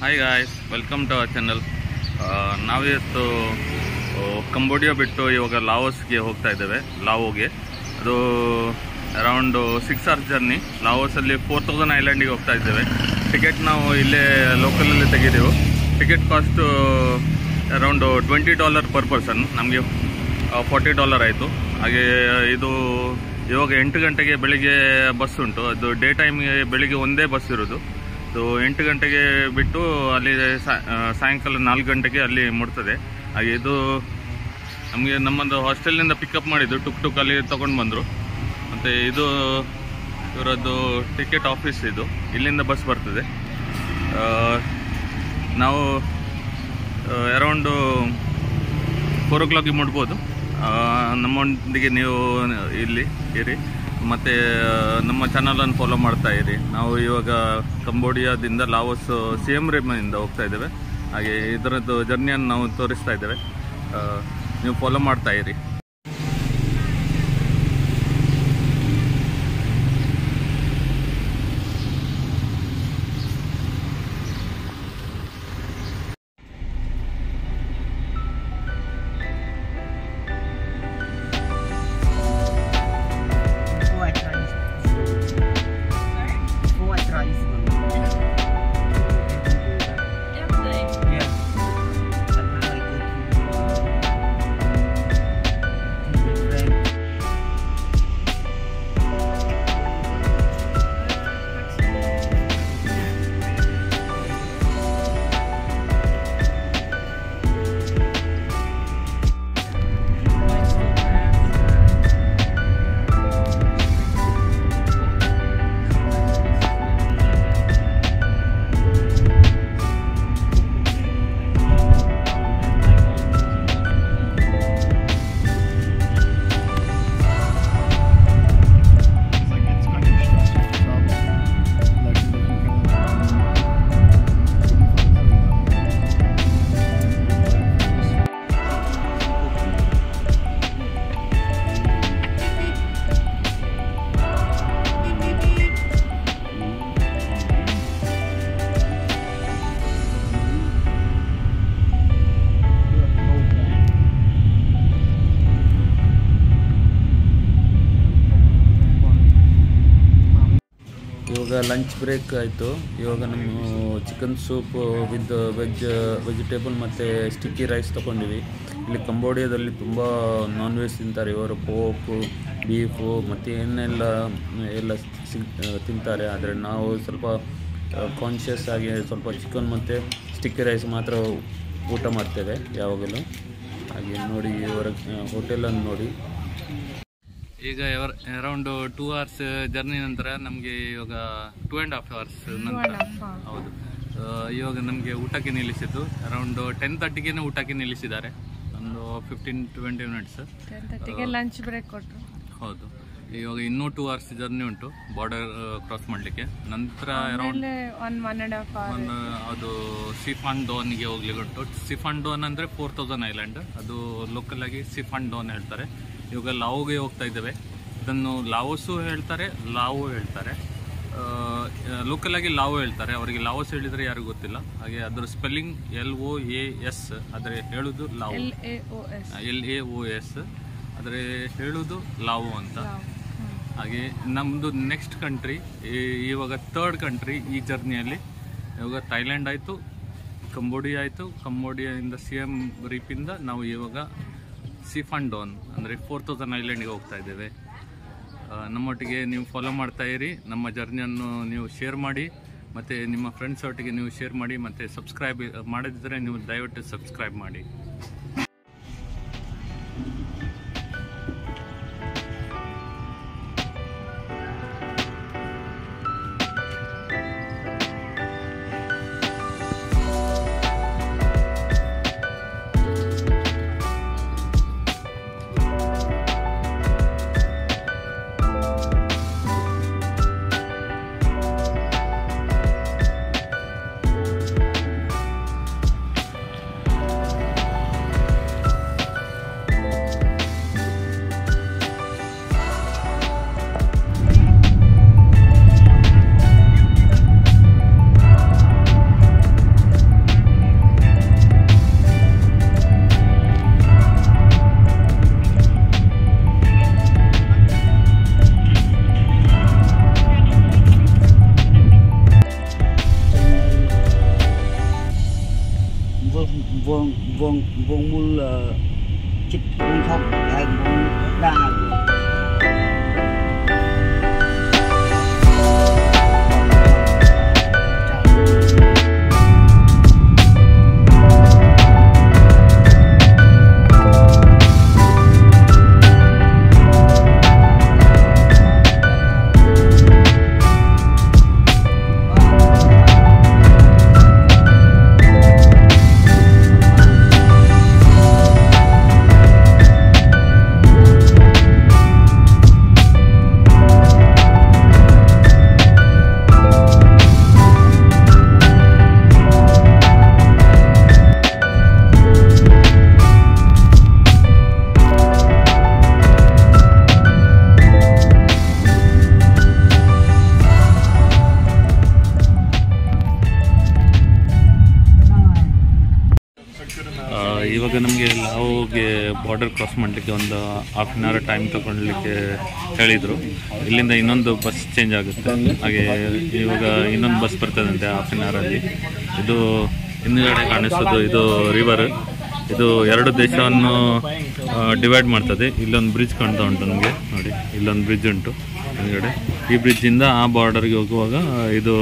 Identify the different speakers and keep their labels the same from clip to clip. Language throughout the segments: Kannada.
Speaker 1: Hi guys welcome to our channel ನಾವಿವತ್ತು ಕಂಬೋಡಿಯೋ ಬಿಟ್ಟು ಇವಾಗ ಲಾವೋಸ್ಗೆ ಹೋಗ್ತಾ ಇದ್ದೇವೆ ಲಾವೋಗೆ ಅದು ಅರೌಂಡು ಸಿಕ್ಸ್ ಅವರ್ಸ್ ಜರ್ನಿ ಲಾವೋಸಲ್ಲಿ ಫೋರ್ ತೌಸಂಡ್ ಐಲ್ಯಾಂಡಿಗೆ ಹೋಗ್ತಾ ಇದ್ದೇವೆ. ಟಿಕೆಟ್ ನಾವು ಇಲ್ಲೇ ಲೋಕಲಲ್ಲಿ ತೆಗೆದೆವು. Ticket cost around twenty dollar per person ನಮಗೆ ಫಾರ್ಟಿ ಡಾಲರ್ ಆಯಿತು. ಹಾಗೆ, ಇದು ಇವಾಗ ಎಂಟು ಗಂಟೆಗೆ ಬೆಳಿಗ್ಗೆ ಬಸ್ ಉಂಟು. ಅದು ಡೇ ಟೈಮ್ಗೆ ಬೆಳಿಗ್ಗೆ ಒಂದೇ ಬಸ್ ಇರೋದು. ಸೊ ಎಂಟು ಗಂಟೆಗೆ ಬಿಟ್ಟು ಅಲ್ಲಿ ಸಾಯಂಕಾಲ ನಾಲ್ಕು ಗಂಟೆಗೆ ಅಲ್ಲಿ ಮುಡ್ತದೆ ಹಾಗೆ ಇದು ನಮಗೆ ನಮ್ಮದು ಹಾಸ್ಟೆಲ್ನಿಂದ ಪಿಕಪ್ ಮಾಡಿದ್ದು, ಟುಕ್ ಟುಕ್ ಅಲ್ಲಿ ತೊಗೊಂಡು ಬಂದರು. ಮತ್ತು ಇದು ಇವರದ್ದು ಟಿಕೆಟ್ ಆಫೀಸ್ ಇದು. ಇಲ್ಲಿಂದ ಬಸ್ ಬರ್ತದೆ. ನಾವು ಅರೌಂಡು ಫೋರ್ ಓ ಕ್ಲಾಕಿಗೆ ಮುಡ್ಬೋದು ನಮ್ಮೊಂದಿಗೆ ನೀವು ಇಲ್ಲಿ ಇರಿ. ಮತ್ತು ನಮ್ಮ ಚಾನಲನ್ನು ಫಾಲೋ ಮಾಡ್ತಾ ಇರಿ. ನಾವು ಇವಾಗ ಕಂಬೋಡಿಯಾದಿಂದ ಲಾವೋಸ್ ಸಿ ಎಂ ರೇಮಿಂದ ಹೋಗ್ತಾ ಇದ್ದೇವೆ. ಹಾಗೆ ಇದರದ್ದು ಜರ್ನಿಯನ್ನು ನಾವು ತೋರಿಸ್ತಾ ಇದ್ದೇವೆ. ನೀವು ಫಾಲೋ ಮಾಡ್ತಾ ಇರಿ. ಲಂಚ್ ಬ್ರೇಕ್ ಆಯಿತು. ಇವಾಗ ನಮ್ಮ chicken soup with veg vegetable ಮತ್ತು ಸ್ಟಿಕ್ಕಿ ರೈಸ್ ತೊಗೊಂಡಿವಿ. ಇಲ್ಲಿ ಕಂಬೋಡಿಯಾದಲ್ಲಿ ತುಂಬ ನಾನ್ ವೆಜ್ ತಿಂತಾರೆ. ಇವರು ಪೋಪು ಬೀಫು ಮತ್ತು ಏನೆಲ್ಲ, ಎಲ್ಲ ಸಿಗ್ ತಿಂತಾರೆ. ಆದರೆ ನಾವು ಸ್ವಲ್ಪ ಕಾನ್ಷಿಯಸ್ ಆಗಿ ಸ್ವಲ್ಪ ಚಿಕನ್ ಮತ್ತು ಸ್ಟಿಕ್ಕಿ ರೈಸ್ ಮಾತ್ರ ಊಟ ಮಾಡ್ತೇವೆ ಯಾವಾಗಲೂ. ಹಾಗೆ ನೋಡಿ ಇವರ ಹೋಟೆಲನ್ನು ನೋಡಿ. ಈಗ ಅರೌಂಡ್ ಟೂ ಅವರ್ಸ್ ಜರ್ನಿ ನಂತರ ನಮಗೆ ಇವಾಗ ಟೂ ಆ್ಯಂಡ್ ಹಾಫ್ ಅವರ್ಸ್ ನಂತರ. ಹೌದು. ಇವಾಗ ನಮಗೆ ಊಟಕ್ಕೆ ನಿಲ್ಲಿಸಿದ್ದು. ಅರೌಂಡ್ ಟೆನ್ ತರ್ಟಿಗೆ ಊಟಕ್ಕೆ ನಿಲ್ಲಿಸಿದ್ದಾರೆ. ಒಂದು fifteen twenty minutes
Speaker 2: lunch break ಕೊಟ್ಟರು
Speaker 1: ಹೌದು. ಇವಾಗ ಇನ್ನೂ ಟೂ ಅವರ್ಸ್ ಜರ್ನಿ ಉಂಟು ಬಾರ್ಡರ್ ಕ್ರಾಸ್ ಮಾಡಲಿಕ್ಕೆ. ನಂತರ ಅರೌಂಡ್ ಒಂದು ಅದು ಸಿಫಾನ್ ಡೋನ್ಗೆ ಹೋಗ್ಲಿಕ್ಕೆ ಉಂಟು. ಸಿಫಾನ್ ಡೋನ್ ಅಂದರೆ ಫೋರ್ ತೌಸಂಡ್ ಐಲ್ಯಾಂಡ್ ಅದು ಲೋಕಲ್ ಆಗಿ ಸಿಫಾನ್ ಡೋನ್ ಹೇಳ್ತಾರೆ. ಇವಾಗ ಲಾವ್ಗೆ ಹೋಗ್ತಾ ಇದ್ದೇವೆ. ಇದನ್ನು ಲಾವೋಸು ಹೇಳ್ತಾರೆ ಲಾವು ಹೇಳ್ತಾರೆ. ಲೋಕಲಾಗಿ ಆಗಿ ಲಾವೋ ಹೇಳ್ತಾರೆ. ಅವರಿಗೆ ಲಾವೋಸ್ ಹೇಳಿದರೆ ಯಾರಿಗೂ ಗೊತ್ತಿಲ್ಲ. ಹಾಗೆ ಅದರ spelling L O A S ಆದರೆ ಹೇಳೋದು Lao.
Speaker 2: L A O S
Speaker 1: L A O S ಆದರೆ ಹೇಳೋದು ಲಾವು ಅಂತ. ಹಾಗೆ ನಮ್ಮದು ನೆಕ್ಸ್ಟ್ ಕಂಟ್ರಿ ಇವಾಗ ಥರ್ಡ್ ಕಂಟ್ರಿ ಈ ಜರ್ನಿಯಲ್ಲಿ ಇವಾಗ ಥೈಲ್ಯಾಂಡ್ ಆಯಿತು ಕಂಬೋಡಿಯಾ ಆಯಿತು. ಕಂಬೋಡಿಯಾದಿಂದ ಸಿ ಎಂ ರೀಪಿಂದ ನಾವು ಇವಾಗ ಸಿಫಾನ್ ಡೋನ್ ಅಂದರೆ ಫೋರ್ ತೌಸಂಡ್ ಐಲ್ಯಾಂಡ್ಗೆ ಹೋಗ್ತಾ ಇದ್ದೇವೆ. ನಮ್ಮೊಟ್ಟಿಗೆ ನೀವು ಫಾಲೋ ಮಾಡ್ತಾ ಇರಿ. ನಮ್ಮ ಜರ್ನಿಯನ್ನು ನೀವು ಶೇರ್ ಮಾಡಿ, ಮತ್ತು ನಿಮ್ಮ ಫ್ರೆಂಡ್ಸ್ ಒಟ್ಟಿಗೆ ನೀವು ಶೇರ್ ಮಾಡಿ, ಮತ್ತು ಸಬ್ಸ್ಕ್ರೈಬ್ ಮಾಡದಿದ್ದರೆ ನೀವು ದಯವಿಟ್ಟು ಸಬ್ಸ್ಕ್ರೈಬ್ ಮಾಡಿ.
Speaker 3: Vuông vuông vuông chích vuông thóc hay vuông đa
Speaker 1: ಇವಾಗ ನಮಗೆ ಲಾವೋಗೆ ಬಾರ್ಡರ್ ಕ್ರಾಸ್ ಮಾಡಲಿಕ್ಕೆ ಒಂದು ಹಾಫ್ ಆನ್ ಅವರ್ ಟೈಮ್ ತಗೊಳ್ಲಿಕ್ಕೆ ಹೇಳಿದರು. ಇಲ್ಲಿಂದ ಇನ್ನೊಂದು ಬಸ್ ಚೇಂಜ್ ಆಗುತ್ತೆ. ಹಾಗೆ ಇವಾಗ ಇನ್ನೊಂದು ಬಸ್ ಬರ್ತದಂತೆ ಹಾಫ್ ಆನ್ ಅವರಲ್ಲಿ ಇದು ಹಿಂದುಗಡೆ ಕಾಣಿಸೋದು, ಇದು ರಿವರ್ ಇದು ಎರಡು ದೇಶವನ್ನು ಡಿವೈಡ್ ಮಾಡ್ತದೆ. ಇಲ್ಲೊಂದು ಬ್ರಿಡ್ಜ್ ಕಾಣ್ತಾ ಉಂಟು ನಮಗೆ. ನೋಡಿ, ಇಲ್ಲೊಂದು ಬ್ರಿಡ್ಜ್ ಉಂಟು ಹಿಂದುಗಡೆ. ಈ ಬ್ರಿಡ್ಜಿಂದ ಆ ಬಾರ್ಡರ್ಗೆ ಹೋಗುವಾಗ ಇದು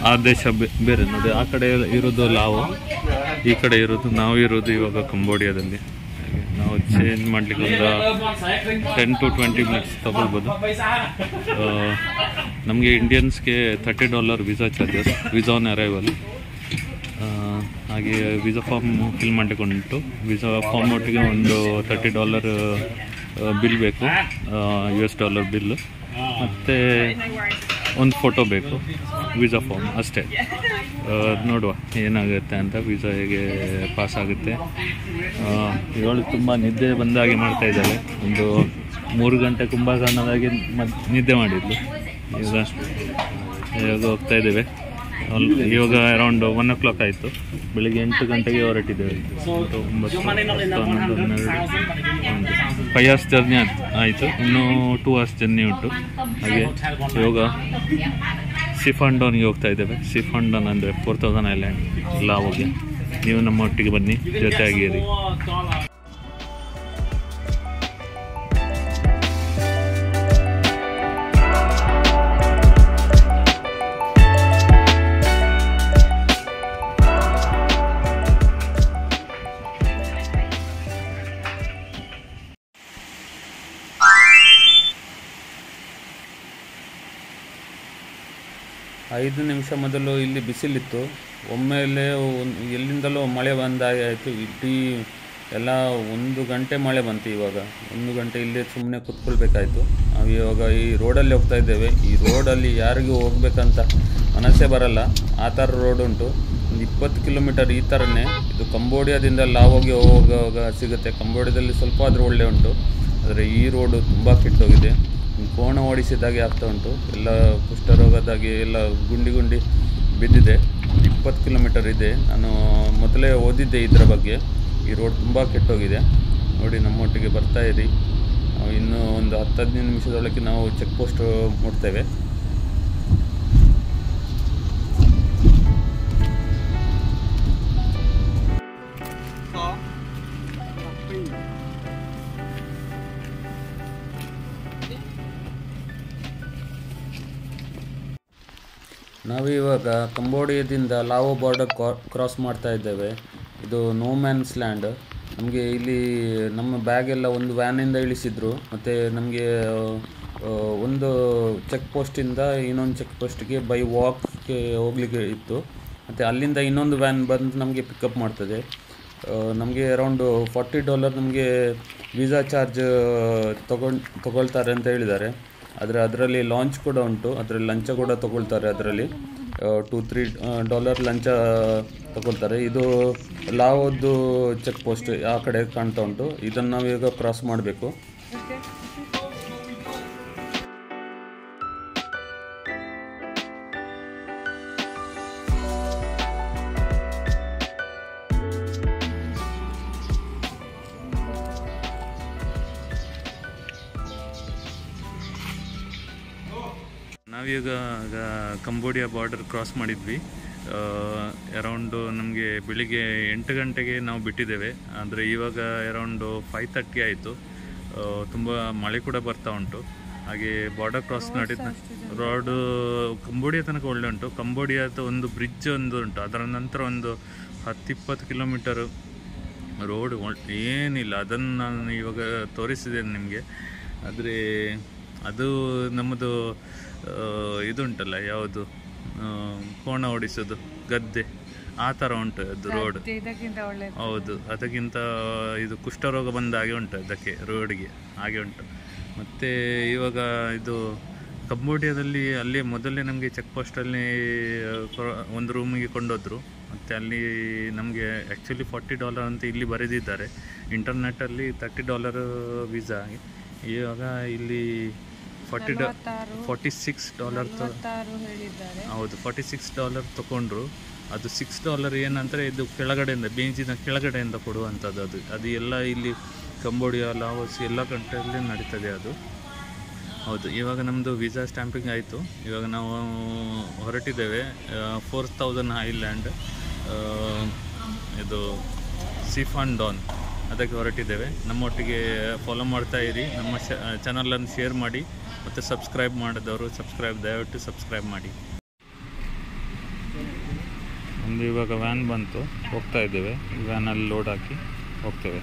Speaker 1: ಆ, ದೇಶ ಬೇರೆ ನೋಡಿ ಆ ಕಡೆ ಇರೋದು ಲಾವು ಈ ಕಡೆ ಇರೋದು ನಾವು ಇರೋದು ಇವಾಗ ಕಂಬೋಡಿಯಾದಲ್ಲಿ. ನಾವು ಚೇಂಜ್ ಮಾಡ್ಲಿಕ್ಕೆ ಒಂದು ಟೆನ್ ಟು ಟ್ವೆಂಟಿ ಮಿನಿಟ್ಸ್ ತಗೊಳ್ಬೋದು. ನಮಗೆ ಇಂಡಿಯನ್ಸ್ಗೆ thirty dollar visa charges visa on arrival ಹಾಗೆ ವೀಸಾ ಫಾರ್ಮ್ ಫಿಲ್ ಮಾಡಿಕೊಂಡು ವೀಸಾ ಫಾರ್ಮ್ ಒಟ್ಟಿಗೆ ಒಂದು ತರ್ಟಿ ಡಾಲರ್ ಬಿಲ್ ಬೇಕು. ಯು ಎಸ್ ಡಾಲರ್ ಬಿಲ್ ಮತ್ತು ಒಂದು ಫೋಟೋ ಬೇಕು. ವೀಸಾ ಫಾರ್ಮ್ ಅಷ್ಟೇ. ನೋಡುವ ಏನಾಗುತ್ತೆ ಅಂತ ವೀಸಾ ಹೇಗೆ ಪಾಸ್ ಆಗುತ್ತೆ. ಇವಳು ತುಂಬ ನಿದ್ದೆ ಬಂದಾಗೆ ಮಾಡ್ತಾ ಇದ್ದಾಳೆ ಒಂದು ಮೂರು ಗಂಟೆ ಕುಂಭಕರ್ಣದಾಗೆ ಮದ್ ನಿದ್ದೆ ಮಾಡಿದ್ಲು ಈಗ ಇವಾಗ ಹೋಗ್ತಾ ಇದ್ದೇವೆ. ಇವಾಗ ಅರೌಂಡ್ ಒನ್ ಓ ಕ್ಲಾಕ್ ಆಯಿತು. ಬೆಳಿಗ್ಗೆ ಎಂಟು ಗಂಟೆಗೆ ಹೊರಟಿದ್ದೇವೆ. ಒಂಬತ್ತು, ಹನ್ನೊಂದು ಫೈವ್ ಅವರ್ಸ್ ಜರ್ನಿ ಆಯಿತು. ಇನ್ನೂ ಟೂ ಅವರ್ಸ್ ಜರ್ನಿ ಉಂಟು. ಹಾಗೆ ಇವಾಗ ಸಿಫಾಂಡೋನ್ಗೆ ಹೋಗ್ತಾ ಇದ್ದೇವೆ. ಸಿಫಾಂಡೋನ್ ಅಂದರೆ ಫೋರ್ ತೌಸಂಡ್ ಐಲ್ಯಾಂಡ್ ಲಾವೋಗೆ. ನೀವು ನಮ್ಮ ಒಟ್ಟಿಗೆ ಬನ್ನಿ ಜೊತೆಯಾಗಿರಿ ಐದು ನಿಮಿಷ ಮೊದಲು ಇಲ್ಲಿ ಬಿಸಿಲಿತ್ತು. ಒಮ್ಮೆಲೆ ಎಲ್ಲಿಂದಲೋ ಮಳೆ ಬಂದಾಗೆ ಆಯಿತು ಇಡೀ ಎಲ್ಲ ಒಂದು ಗಂಟೆ ಮಳೆ ಬಂತು ಇವಾಗ. ಒಂದು ಗಂಟೆ ಇಲ್ಲೇ ಸುಮ್ಮನೆ ಕುತ್ಕೊಳ್ಬೇಕಾಯ್ತು. ನಾವು ಇವಾಗ ಈ ರೋಡಲ್ಲಿ ಹೋಗ್ತಾ ಇದ್ದೇವೆ. ಈ ರೋಡಲ್ಲಿ ಯಾರಿಗೂ ಹೋಗ್ಬೇಕಂತ ಮನಸ್ಸೇ ಬರಲ್ಲ. ಆ ಥರ ರೋಡ್ ಉಂಟು. ಒಂದು ಇಪ್ಪತ್ತು ಕಿಲೋಮೀಟರ್ ಈ ಥರನೇ. ಇದು ಕಂಬೋಡಿಯಾದಿಂದ ಲಾವೋಗಿ ಹೋಗುವಾಗ ಸಿಗುತ್ತೆ. ಕಂಬೋಡಿಯಾದಲ್ಲಿ ಸ್ವಲ್ಪ ಆದರೂ ಒಳ್ಳೆ ಉಂಟು. ಆದರೆ ಈ ರೋಡು ತುಂಬ ಕೆಟ್ಟೋಗಿದೆ. ಕೋಣ ಓಡಿಸಿದಾಗೆ ಆಗ್ತಾ ಉಂಟು. ಎಲ್ಲ ಕುಷ್ಠರೋಗದಾಗೆ ಎಲ್ಲ ಗುಂಡಿ ಗುಂಡಿ ಬಿದ್ದಿದೆ. ಇಪ್ಪತ್ತು ಕಿಲೋಮೀಟರ್ ಇದೆ. ನಾನು ಮೊದಲೇ ಓದಿದ್ದೆ ಇದರ ಬಗ್ಗೆ. ಈ ರೋಡ್ ತುಂಬ ಕೆಟ್ಟೋಗಿದೆ. ನೋಡಿ, ನಮ್ಮೊಟ್ಟಿಗೆ ಬರ್ತಾ ಇರಿ. ಇನ್ನೂ ಒಂದು ಹತ್ತು ಹದಿನೈದು ನಿಮಿಷದೊಳಗೆ ನಾವು ಚೆಕ್ ಪೋಸ್ಟ್ ಮುಟ್ತೇವೆ ಇವಾಗ ಕಂಬೋಡಿಯಾದಿಂದ ಲಾವೋ ಬಾರ್ಡರ್ ಕ್ರಾಸ್ ಮಾಡ್ತಾ ಇದ್ದೇವೆ. ಇದು ನೋ ಮ್ಯಾನ್ಸ್ ಲ್ಯಾಂಡ್ ನಮಗೆ ಇಲ್ಲಿ ನಮ್ಮ ಬ್ಯಾಗ್ ಎಲ್ಲ ಒಂದು ವ್ಯಾನಿಂದ ಇಳಿಸಿದ್ರು. ಮತ್ತು ನಮಗೆ ಒಂದು ಚೆಕ್ ಪೋಸ್ಟಿಂದ ಇನ್ನೊಂದು ಚೆಕ್ ಪೋಸ್ಟ್ಗೆ ಬೈ ವಾಕ್ಗೆ ಹೋಗ್ಲಿಕ್ಕೆ ಇತ್ತು. ಮತ್ತು ಅಲ್ಲಿಂದ ಇನ್ನೊಂದು ವ್ಯಾನ್ ಬಂದು ನಮಗೆ ಪಿಕಪ್ ಮಾಡ್ತದೆ. ನಮಗೆ ಅರೌಂಡು ಫಾರ್ಟಿ ಡಾಲರ್ ನಮಗೆ ವೀಸಾ ಚಾರ್ಜ್ ತಗೊಂಡು, ತಗೊಳ್ತಾರೆ ಅಂತ ಹೇಳಿದ್ದಾರೆ. ಆದರೆ ಅದರಲ್ಲಿ ಲಾಂಚ್ ಕೂಡ ಉಂಟು. ಅದರಲ್ಲಿ ಲಂಚ ಕೂಡ ತಗೊಳ್ತಾರೆ ಅದರಲ್ಲಿ. ಟೂ ತ್ರೀ ಡಾಲರ್ ಲಂಚ ತಗೊಳ್ತಾರೆ. ಇದು ಲಾವದ್ದು ಚೆಕ್ ಪೋಸ್ಟ್ ಆ ಕಡೆ ಕಾಣ್ತಾ ಉಂಟು. ಇದನ್ನು ನಾವೀಗ ಕ್ರಾಸ್ ಮಾಡಬೇಕು. ನಾವೀಗ ಈಗ ಕಂಬೋಡಿಯಾ ಬಾರ್ಡರ್ ಕ್ರಾಸ್ ಮಾಡಿದ್ವಿ. ಅರೌಂಡು ನಮಗೆ ಬೆಳಿಗ್ಗೆ ಎಂಟು ಗಂಟೆಗೆ ನಾವು ಬಿಟ್ಟಿದ್ದೇವೆ. ಆದರೆ ಇವಾಗ ಅರೌಂಡು ಫೈವ್ ತರ್ಟಿ ಆಯಿತು. ತುಂಬ ಮಳೆ ಕೂಡ ಬರ್ತಾ ಉಂಟು. ಹಾಗೆ ಬಾರ್ಡರ್ ಕ್ರಾಸ್ ಮಾಡಿದ ರೋಡು ಕಂಬೋಡಿಯಾ ತನಕ ಒಳ್ಳೆ ಉಂಟು. ಕಂಬೋಡಿಯಾದ ಒಂದು ಬ್ರಿಡ್ಜ್ ಒಂದು ಉಂಟು. ಅದರ ನಂತರ ಒಂದು ಹತ್ತಿಪ್ಪತ್ತು ಕಿಲೋಮೀಟರ್ ರೋಡ್ ಏನಿಲ್ಲ. ಅದನ್ನು ನಾನು ಇವಾಗ ತೋರಿಸಿದ್ದೇನೆ ನಿಮಗೆ. ಆದರೆ ಅದು ನಮ್ಮದು ಇದುಂಟಲ್ಲ ಯಾವುದು? ಕೋಣ ಓಡಿಸೋದು ಗದ್ದೆ. ಆ ಥರ ಉಂಟು ಅದು ರೋಡ್ ಹೌದು ಅದಕ್ಕಿಂತ ಇದು ಕುಷ್ಠರೋಗ ಬಂದ ಹಾಗೆ ಉಂಟು ಅದಕ್ಕೆ ರೋಡ್ಗೆ ಹಾಗೆ ಉಂಟು. ಮತ್ತು ಇವಾಗ ಇದು ಕಂಬೋಡಿಯಾದಲ್ಲಿ ಅಲ್ಲಿ ಮೊದಲೇ ನಮಗೆ ಚೆಕ್ ಪೋಸ್ಟಲ್ಲಿ ಒಂದು ರೂಮಿಗೆ ಕೊಂಡೋದ್ರು. ಮತ್ತು ಅಲ್ಲಿ ನಮಗೆ ಆ್ಯಕ್ಚುಲಿ ಫಾರ್ಟಿ ಡಾಲರ್ ಅಂತ ಇಲ್ಲಿ ಬರೆದಿದ್ದಾರೆ. ಇಂಟರ್ನೆಟ್ಟಲ್ಲಿ ತರ್ಟಿ ಡಾಲರ್ ವೀಸಾ ಇವಾಗ ಇಲ್ಲಿ ಫಾರ್ಟಿ ಡಾ ಫಾರ್ಟಿ ಸಿಕ್ಸ್ ಡಾಲರ್ ಹೌದು ಫಾರ್ಟಿ ಸಿಕ್ಸ್ ಡಾಲರ್ ತೊಗೊಂಡ್ರು ಅದು ಸಿಕ್ಸ್ ಡಾಲರ್ ಏನಂದರೆ ಇದು ಕೆಳಗಡೆಯಿಂದ ಬೇಂಜಿನ ಕೆಳಗಡೆಯಿಂದ ಕೊಡುವಂಥದ್ದು ಅದು. ಅದು ಎಲ್ಲ ಇಲ್ಲಿ ಕಂಬೋಡಿಯಾ ಲಾವೋಸ್ ಎಲ್ಲ ಕಂಟ್ರಿಯಲ್ಲಿ ನಡೀತದೆ ಅದು. ಹೌದು ಇವಾಗ ನಮ್ಮದು ವೀಸಾ ಸ್ಟ್ಯಾಂಪಿಂಗ್ ಆಯಿತು. ಇವಾಗ ನಾವು ಹೊರಟಿದ್ದೇವೆ ಫೋರ್ ತೌಸಂಡ್ ಐಲ್ಯಾಂಡ್ ಇದು ಸಿಫಾನ್ ಡಾನ್ ಅದಕ್ಕೆ ಹೊರಟಿದ್ದೇವೆ. ನಮ್ಮೊಟ್ಟಿಗೆ ಫಾಲೋ ಮಾಡ್ತಾ ಇರಿ ನಮ್ಮ ಚಾನಲನ್ನು ಶೇರ್ ಮಾಡಿ. ಮತ್ತು ಸಬ್ಸ್ಕ್ರೈಬ್ ಮಾಡಿದವರು ಸಬ್ಸ್ಕ್ರೈಬ್, ದಯವಿಟ್ಟು ಸಬ್ಸ್ಕ್ರೈಬ್ ಮಾಡಿ. ಒಂದು ಇವಾಗ ವ್ಯಾನ್ ಬಂತು. ಹೋಗ್ತಾ ಇದ್ದೇವೆ. ವ್ಯಾನಲ್ಲಿ ಲೋಡ್ ಹಾಕಿ ಹೋಗ್ತೇವೆ.